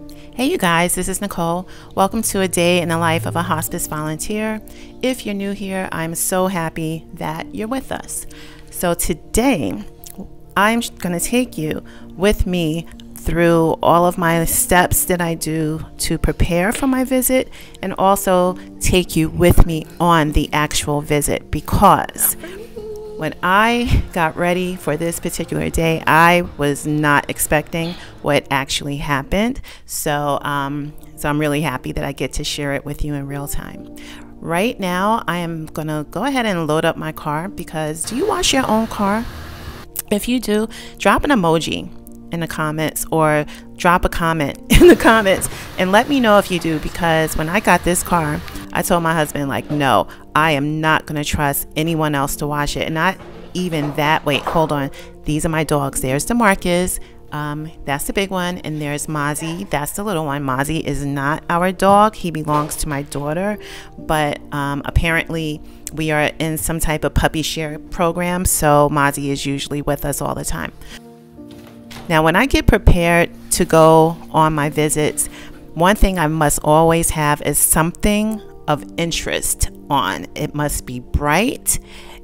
Hey, you guys, this is Nicole. Welcome to a day in the life of a hospice volunteer. If you're new here, I'm so happy that you're with us. So, today I'm going to take you with me through all of my steps that I do to prepare for my visit and also take you with me on the actual visit because when I got ready for this particular day, I was not expecting what actually happened. So, um, so I'm really happy that I get to share it with you in real time. Right now, I am gonna go ahead and load up my car because do you wash your own car? If you do, drop an emoji in the comments or drop a comment in the comments and let me know if you do because when I got this car, I told my husband like, "No, I am not going to trust anyone else to wash it." And not even that. Wait, hold on. These are my dogs. There's DeMarcus. Um, that's the big one, and there's Mozzie. That's the little one. Mozzie is not our dog. He belongs to my daughter, but um, apparently we are in some type of puppy share program, so Mozzie is usually with us all the time. Now, when I get prepared to go on my visits, one thing I must always have is something of interest on. It must be bright,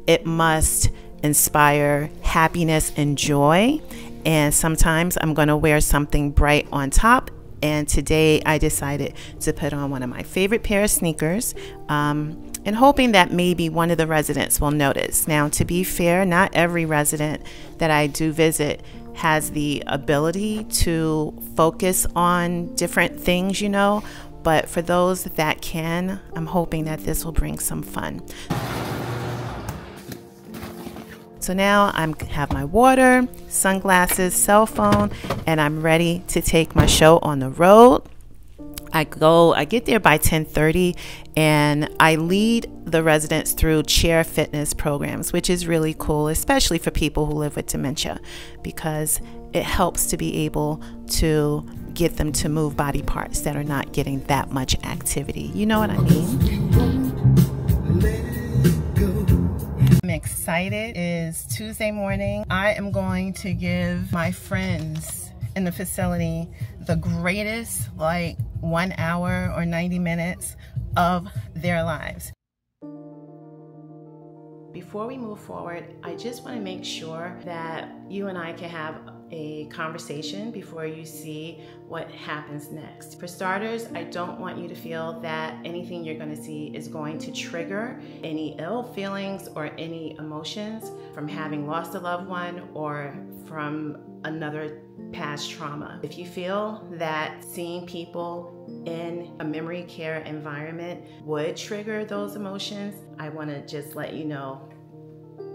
it must inspire happiness and joy. And sometimes I'm going to wear something bright on top. And today I decided to put on one of my favorite pair of sneakers. Um, and hoping that maybe one of the residents will notice. Now, to be fair, not every resident that I do visit has the ability to focus on different things, you know. But for those that can, I'm hoping that this will bring some fun. So now I have my water, sunglasses, cell phone, and I'm ready to take my show on the road. I go, I get there by 10:30 and I lead the residents through chair fitness programs, which is really cool, especially for people who live with dementia because it helps to be able to get them to move body parts that are not getting that much activity. You know what I mean? I'm excited. It is Tuesday morning. I am going to give my friends in the facility the greatest like one hour or 90 minutes of their lives. Before we move forward, I just want to make sure that you and I can have a conversation before you see what happens next. For starters, I don't want you to feel that anything you're going to see is going to trigger any ill feelings or any emotions from having lost a loved one or from another past trauma. If you feel that seeing people in a memory care environment would trigger those emotions, I want to just let you know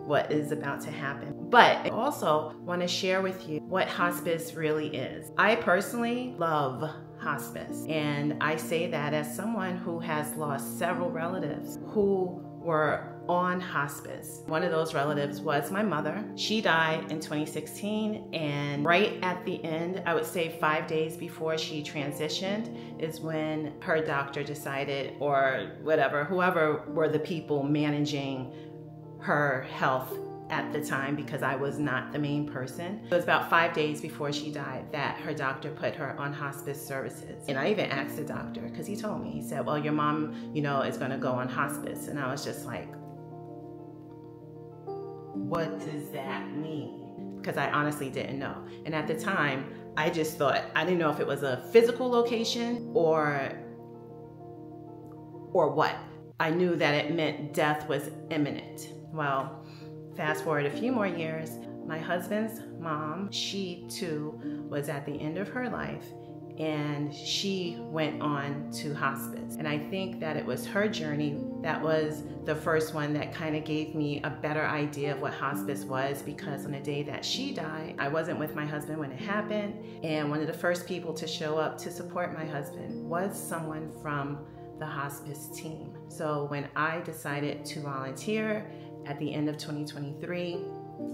what is about to happen. But I also want to share with you what hospice really is. I personally love hospice, and I say that as someone who has lost several relatives who were on hospice. One of those relatives was my mother. She died in 2016 and right at the end, I would say five days before she transitioned is when her doctor decided or whatever, whoever were the people managing her health at the time because I was not the main person. It was about five days before she died that her doctor put her on hospice services. And I even asked the doctor because he told me, he said, well, your mom, you know, is gonna go on hospice. And I was just like, what does that mean? Because I honestly didn't know. And at the time, I just thought, I didn't know if it was a physical location or, or what. I knew that it meant death was imminent. Well, fast forward a few more years, my husband's mom, she too was at the end of her life and she went on to hospice. And I think that it was her journey that was the first one that kind of gave me a better idea of what hospice was because on the day that she died, I wasn't with my husband when it happened. And one of the first people to show up to support my husband was someone from the hospice team. So when I decided to volunteer at the end of 2023,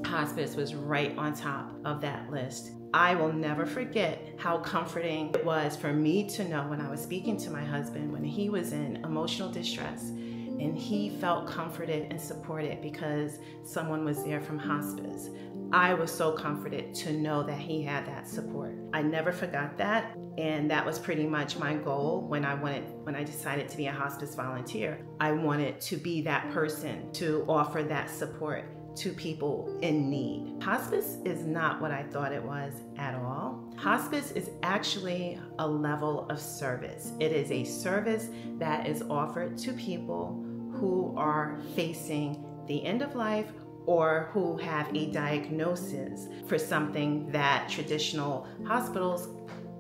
hospice was right on top of that list. I will never forget how comforting it was for me to know when I was speaking to my husband when he was in emotional distress and he felt comforted and supported because someone was there from hospice. I was so comforted to know that he had that support. I never forgot that, and that was pretty much my goal when I wanted when I decided to be a hospice volunteer. I wanted to be that person to offer that support to people in need. Hospice is not what I thought it was at all. Hospice is actually a level of service. It is a service that is offered to people who are facing the end of life or who have a diagnosis for something that traditional hospitals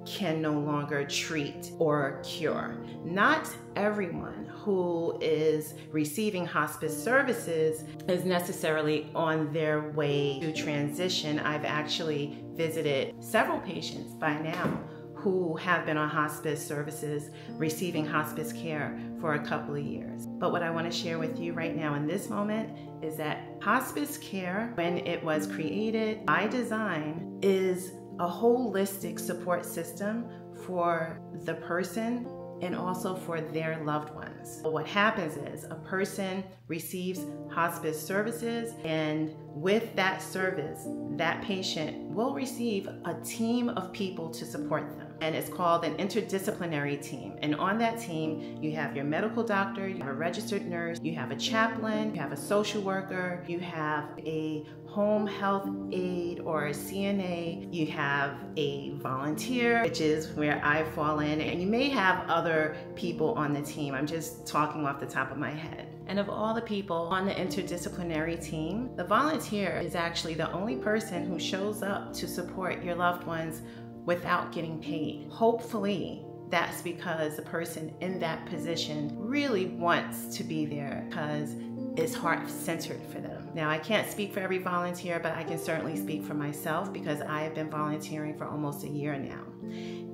can no longer treat or cure. Not everyone who is receiving hospice services is necessarily on their way to transition. I've actually visited several patients by now who have been on hospice services receiving hospice care for a couple of years. But what I want to share with you right now in this moment is that hospice care, when it was created by design, is a holistic support system for the person and also for their loved ones. What happens is a person receives hospice services, and with that service, that patient will receive a team of people to support them. And it's called an interdisciplinary team. And on that team, you have your medical doctor, you have a registered nurse, you have a chaplain, you have a social worker, you have a home health aide or a CNA, you have a volunteer, which is where I fall in, and you may have other people on the team. I'm just talking off the top of my head. And of all the people on the interdisciplinary team, the volunteer is actually the only person who shows up to support your loved ones without getting paid. Hopefully, that's because the person in that position really wants to be there because it's heart centered for them. Now, I can't speak for every volunteer, but I can certainly speak for myself because I have been volunteering for almost a year now.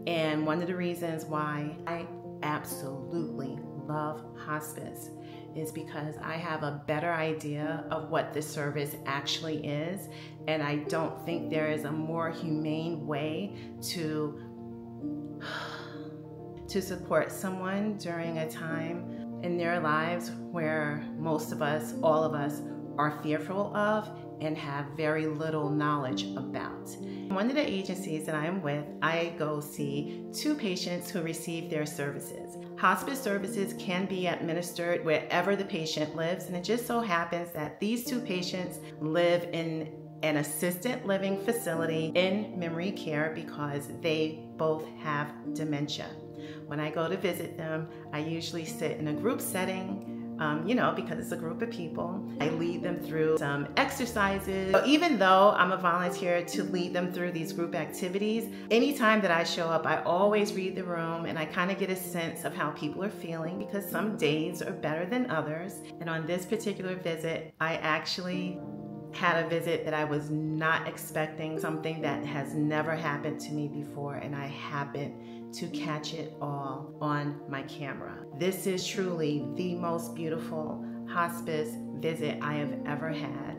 And one of the reasons why I absolutely love hospice is because I have a better idea of what the service actually is, and I don't think there is a more humane way to to support someone during a time in their lives where most of us, all of us, are fearful of and have very little knowledge about. One of the agencies that I am with, I go see two patients who receive their services. Hospice services can be administered wherever the patient lives, and it just so happens that these two patients live in an assisted living facility in memory care because they both have dementia. When I go to visit them, I usually sit in a group setting um, you know, because it's a group of people. I lead them through some exercises. So even though I'm a volunteer to lead them through these group activities, anytime that I show up, I always read the room and I kind of get a sense of how people are feeling because some days are better than others. And on this particular visit, I actually had a visit that I was not expecting, something that has never happened to me before, and I happened to catch it all on my camera. This is truly the most beautiful hospice visit I have ever had,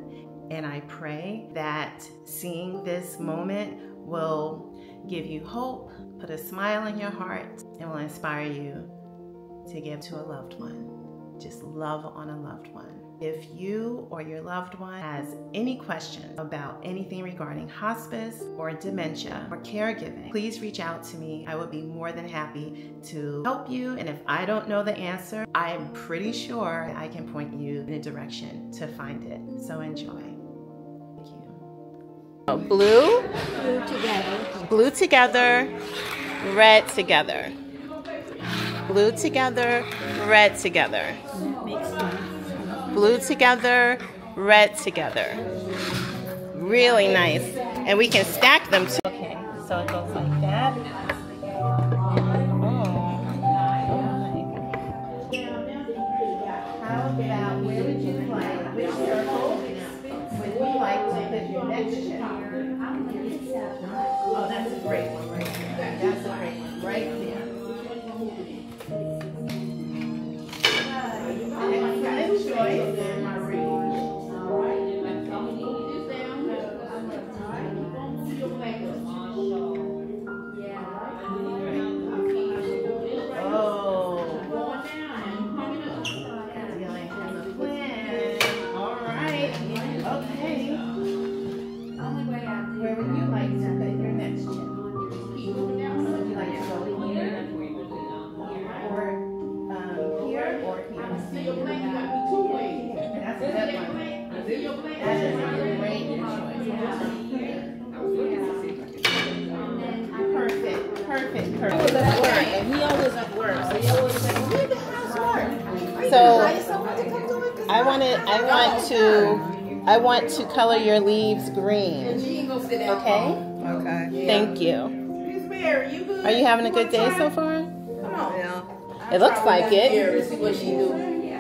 and I pray that seeing this moment will give you hope, put a smile in your heart, and will inspire you to give to a loved one. Just love on a loved one. If you or your loved one has any questions about anything regarding hospice or dementia or caregiving, please reach out to me. I would be more than happy to help you. And if I don't know the answer, I'm pretty sure I can point you in a direction to find it. So enjoy. Thank you. Oh, blue, blue together, blue together, red together, blue together, red together blue together, red together. Really nice. And we can stack them too. Okay, so it goes like that. How about where would you like, which circle would you like to put your next Oh, that's a great one I want to color your leaves green. She ain't gonna sit down. Okay. Okay. Thank you. You? Are you having a good day so far? Come on. Yeah. It looks like it. Mary, see what she do.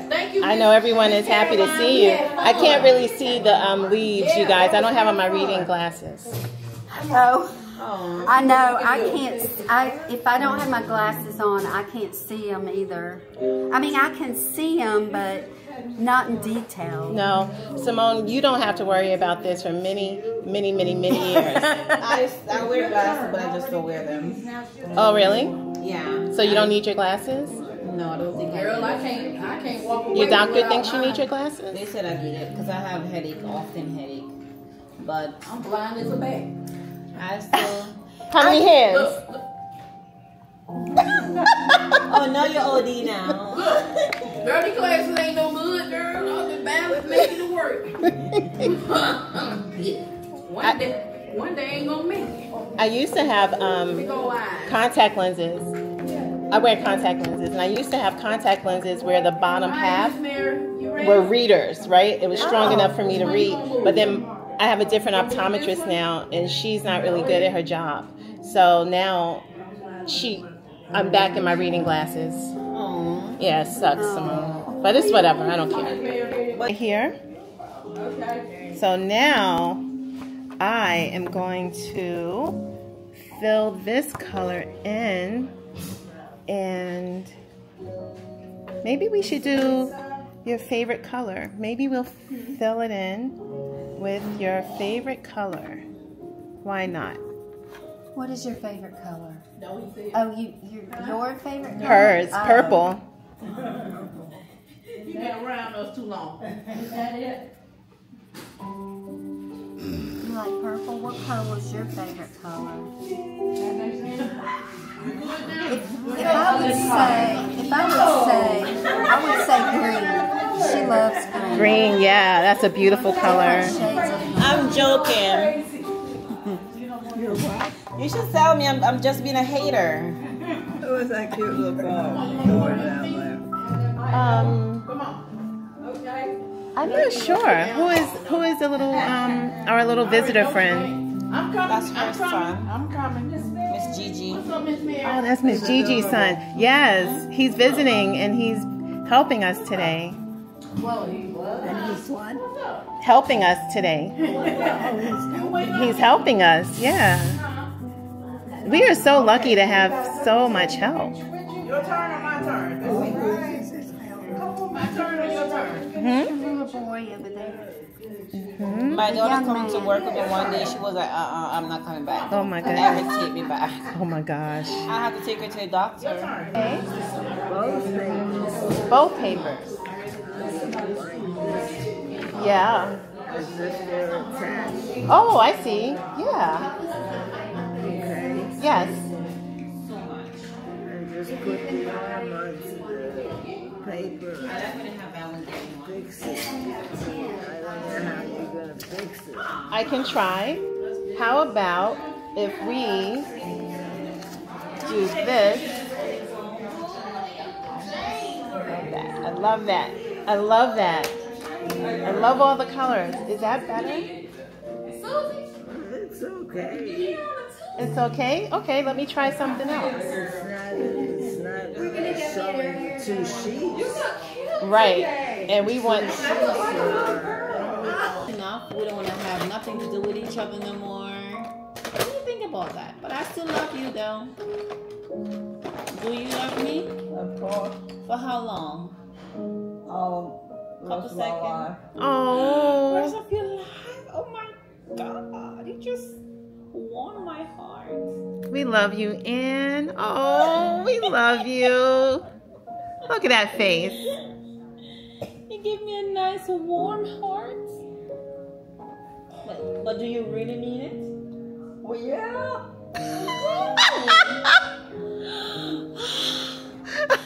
Thank you. I know everyone is happy to see you. I can't really see the um, leaves, you guys. I don't have on my reading glasses. Oh, Oh. I know. I can't. I if I don't have my glasses on, I can't see them either. I mean, I can see them, but not in detail. No, Simone, you don't have to worry about this for many, many, many, many years. I, I wear glasses, but I just don't wear them. oh, really? Yeah. So you don't need your glasses? No, I don't think Girl, I can't. I can't walk away. Your doctor thinks you need your glasses? They said I need it because I have headache, often headache. But I'm blind as a bat. I still. How many hands? Look, look. oh, no, you're OD now. These glasses ain't no good, girl. All the balance making it work. one day, one day ain't gonna make it. I used to have um, Big old eyes. contact lenses. I wear contact lenses, and I used to have contact lenses where the bottom half Miss Mary, you ready? were readers, right? It was strong enough for me to read. But then I have a different optometrist now, and she's not really good at her job. So now she, I'm back in my reading glasses. Aw. Yeah, it sucks, Simone. But it's whatever. I don't care. Here. So now I am going to fill this color in and maybe we should do your favorite color. Maybe we'll fill it in with your favorite color. Why not? What is your favorite color? Oh, you your your favorite color? Hers, purple. Oh. You been around us too long. Is that it? You like purple? What color was your favorite color? If I would say, if I would say, I would say green. She loves green. Green, yeah, that's a beautiful color. I'm joking. You should tell me I'm, I'm just being a hater. Who was that cute little boy I'm not sure. Who is who is the little um our little visitor friend? I'm coming. That's her I'm coming. son. I'm coming. Miss Gigi. What's up, Miss Mary? Oh, that's Miss Gigi's son. Yes, he's visiting and he's helping us today. Well, he was. And he's what? Helping us today. He's helping us. Yeah. We are so lucky to have so much help. Your turn or my turn? My turn or your turn? Hmm? The little boy over there. My daughter young coming to work with me one day. She was like, uh, uh I'm not coming back. Oh my Never take me back. Oh my gosh. I have to take her to the doctor. Both things. Both papers. Yeah. Is this their attached? Oh, I see. Yeah. Okay. Yes. And just put the arm onto the paper and fix it. I don't know how you're gonna fix it. I can try. How about if we do this? I love that. I love that. I love that. I love all the colors. Is that better? It's okay. It's okay? Okay, let me try something else. It's not, it's not showing two sheets. Right. And we want. Enough. We don't want to have nothing to do with each other no more. What do you think about that? But I still love you though. Do you love me? Of course. For how long? Oh, Couple most of my seconds. Oh. Rest Oh. of your life. Oh my god. You just warm my heart. We love you, Ann. Oh, we love you. Look at that face. You give me a nice warm heart. But, but do you really mean it? Well, yeah.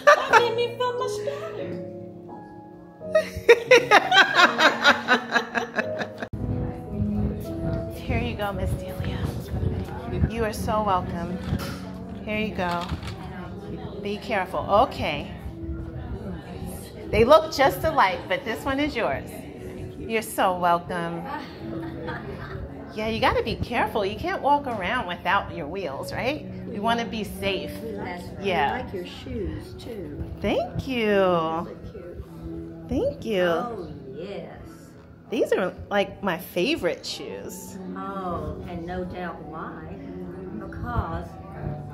That made me feel much better. Here you go, Miss Delia. You are so welcome. Here you go. Be careful. Okay. They look just alike, but this one is yours. You're so welcome. Yeah, you got to be careful. You can't walk around without your wheels, right? You want to be safe. Yeah. I like your shoes too. Thank you. Thank you. Oh, yes. These are like my favorite shoes. Oh, and no doubt why. Because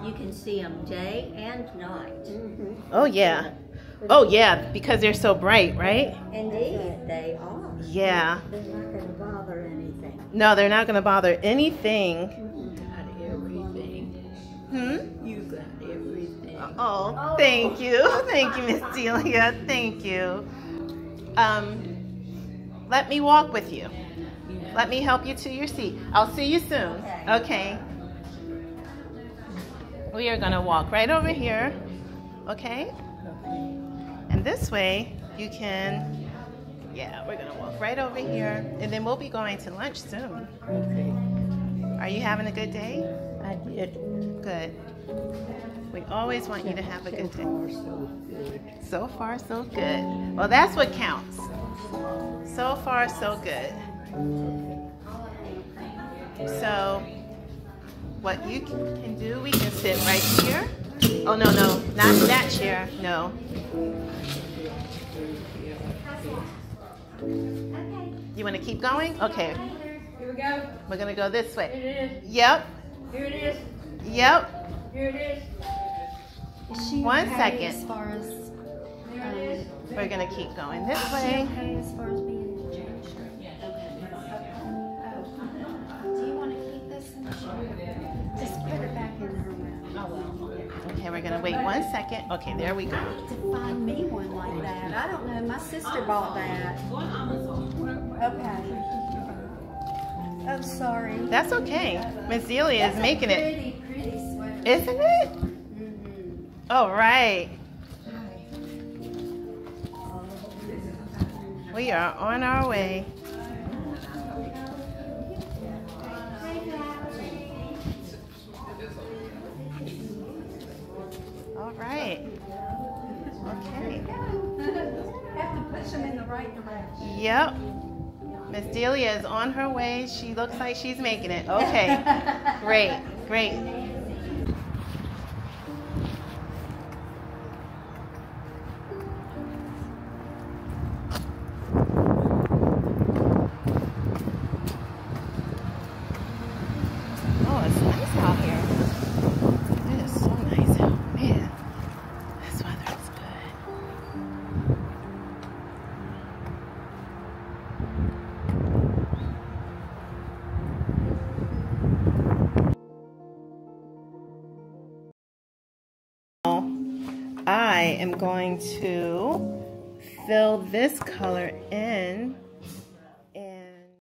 you can see them day and night. Oh, yeah. Oh, yeah, because they're so bright, right? Indeed, they are. Yeah. They're not going to bother anything. No, they're not going to bother anything. Got everything. Hmm? You got everything. Oh, thank you. Thank you, Miss Delia. Thank you. Um, let me walk with you. Let me help you to your seat. I'll see you soon. Okay. We are going to walk right over here. Okay? This way, you can, yeah, we're to walk right over here. And then we'll be going to lunch soon. Are you having a good day? I did. Good. We always want you to have a good day. so good. So far, so good. Well, that's what counts. So far, so good. So, what you can do, we can sit right here. Oh, no, no, not that chair. No. You want to keep going? Okay. Here we go. We're going to go this way. Here it Yep. Here it is. Yep. Here it is. Is she One okay second. As far as, There it is. Um, We're going to keep going this is she way. Mouth. Okay, we're going to wait one second. Okay, there we go. I need To find me one like that. I don't know. My sister bought that. Okay. I'm sorry. That's okay. Miss Delia is making it, Pretty, pretty sweater. isn't it? Mhm. All right. We are on our way. Right. Okay. Have to push them in the right direction. Yep. Miss Delia is on her way. She looks like she's making it. Okay. Great. Great. Am going to fill this color in